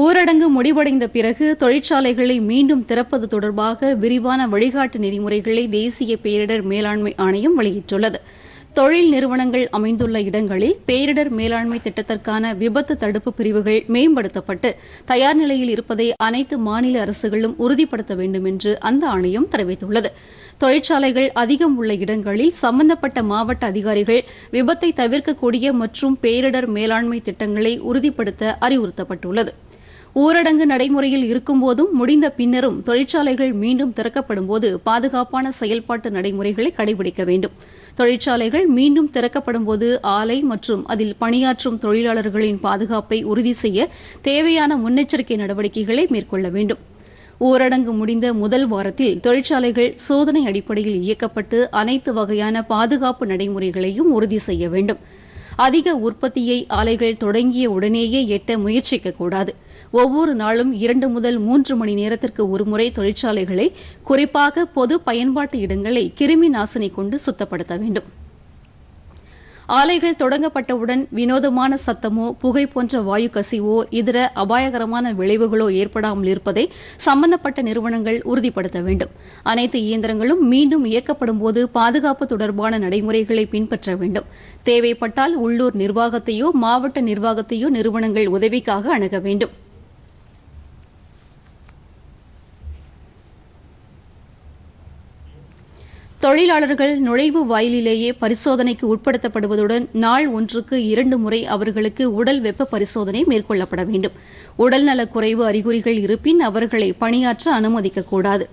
ஊரடங்கு முடிவடைந்த பிறகு தொழிற்சாலைகளை மீண்டும் திறப்பது தொடர்பாக விரிவான வழிகாட்டு நெறிமுறைகளை தேசிய பேரிடர் மேலாண்மை ஆணையம் வெளியிட்டுள்ளது. தொழில் நிறுவனங்கள் அமைந்துள்ள இடங்களில் பேரிடர் மேலாண்மை திட்டத்திற்கான விபத்து தடுப்பு பிரிவுகள் மேம்படுத்தப்பட்டு தயார் நிலையில் இருப்பதை அனைத்து மாநில அரசுகளும் உறுதிப்படுத்த வேண்டும் என்று அந்த ஆணையம் தெரிவித்துள்ளது. தொழிற்சாலைகள் அதிகம் உள்ள இடங்களில் சம்பந்தப்பட்ட மாவட்ட அதிகாரிகள் விபத்தை தவிர்க்கக்கூடிய மற்றும் பேரிடர் மேலாண்மை திட்டங்களை உறுதிப்படுத்த அறிவுறுத்தப்பட்டுள்ளது. ஊரடங்கு நடைமுறையில் இருக்கும்போதும் முடிந்த பின்னரும் தொழிற்சாலைகள் மீண்டும் திறக்கப்படும் போது பாதுகாப்பான செயல்பாட்டு நடைமுறைகளை கடைபிடிக்க வேண்டும். தொழிற்சாலைகள் மீண்டும் திறக்கப்படும் போது ஆலை மற்றும் அதில் பணியாற்றும் தொழிலாளர்களின் பாதுகாப்பை உறுதி செய்ய தேவையான முன்னெச்சரிக்கை நடவடிக்கைகளை மேற்கொள்ள வேண்டும். ஊரடங்கு முடிந்த முதல் வாரத்தில் தொழிற்சாலைகள் சோதனை அடிப்படையில் இயக்கப்பட்டு அனைத்து வகையான பாதுகாப்பு நடைமுறைகளையும் உறுதி செய்ய வேண்டும். அதிக உற்பத்தியை ஆலைகள் தொடங்கிய உடனேயே எட்ட முயற்சிக்கக்கூடாது. ஒவ்வொரு நாளும் இரண்டு முதல் மூன்று மணி நேரத்திற்கு ஒருமுறை தொழிற்சாலைகளை குறிப்பாக பொது பயன்பாட்டு இடங்களை கிருமி நாசினி கொண்டு சுத்தப்படுத்த வேண்டும். ஆலைகள் தொடங்கப்பட்டவுடன் வினோதமான சத்தமோ புகை போன்ற வாயு கசிவோ இதர அபாயகரமான விளைவுகளோ ஏற்படாமல் இருப்பதை சம்பந்தப்பட்ட நிறுவனங்கள் உறுதிப்படுத்த வேண்டும். அனைத்து இயந்திரங்களும் மீண்டும் இயக்கப்படும் போது பாதுகாப்பு தொடர்பான நடைமுறைகளை பின்பற்ற வேண்டும். தேவைப்பட்டால் உள்ளூர் நிர்வாகத்தையோ மாவட்ட நிர்வாகத்தையோ நிறுவனங்கள் உதவிக்காக அணுக வேண்டும். தொழிலாளர்கள் நுழைவு வாயிலிலேயே பரிசோதனைக்கு உட்படுத்தப்படுவதுடன் நாள் ஒன்றுக்கு இரண்டு முறை அவர்களுக்கு உடல் வெப்ப பரிசோதனை மேற்கொள்ளப்பட வேண்டும். உடல்நலக் குறைவு அறிகுறிகள் இருப்பின் அவர்களை பணியாற்ற அனுமதிக்கக்கூடாது.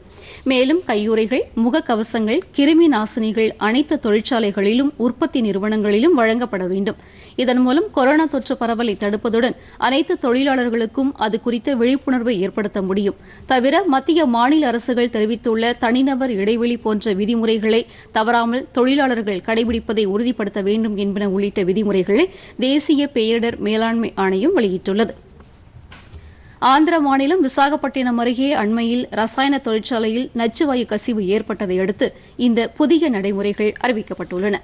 மேலும் கையுறைகள் முகக்கவசங்கள் கிருமி நாசினிகள் அனைத்து தொழிற்சாலைகளிலும் உற்பத்தி நிறுவனங்களிலும் வழங்கப்பட வேண்டும். இதன் மூலம் கொரோனா தொற்று பரவலை தடுப்பதுடன் அனைத்து தொழிலாளர்களுக்கும் அது குறித்த விழிப்புணர்வை ஏற்படுத்த முடியும். தவிர மத்திய மாநில அரசுகள் தெரிவித்துள்ள தனிநபர் இடைவெளி போன்ற விதிமுறைகளை தவறாமல் தொழிலாளர்கள் கடைபிடிப்பதை உறுதிப்படுத்த வேண்டும் என்பன உள்ளிட்ட விதிமுறைகளை தேசிய பேரிடர் மேலாண்மை ஆணையம் வெளியிட்டுள்ளது. ஆந்திர மாநிலம் விசாகப்பட்டினம் அருகே அண்மையில் ரசாயன தொழிற்சாலையில் நச்சுவாயு கசிவு ஏற்பட்டதை அடுத்து இந்த புதிய நடைமுறைகள் அறிவிக்கப்பட்டுள்ளன.